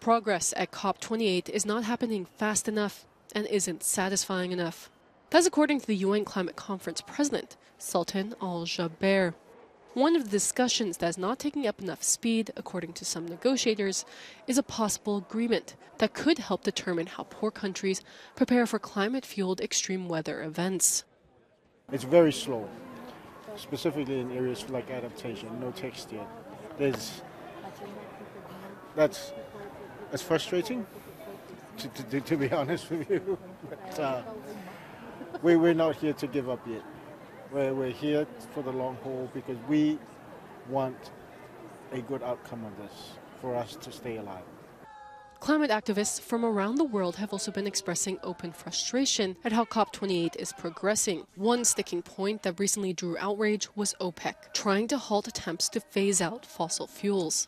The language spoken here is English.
Progress at COP28 is not happening fast enough and isn't satisfying enough. That's according to the UN Climate Conference president, Sultan Al Jaber. One of the discussions that's not taking up enough speed, according to some negotiators, is a possible agreement that could help determine how poor countries prepare for climate fueled extreme weather events. It's very slow, specifically in areas like adaptation, no text yet. There's, that's, that's frustrating, to, to, to be honest with you. But uh, we, we're not here to give up yet. We're, we're here for the long haul because we want a good outcome of this for us to stay alive. Climate activists from around the world have also been expressing open frustration at how COP28 is progressing. One sticking point that recently drew outrage was OPEC, trying to halt attempts to phase out fossil fuels.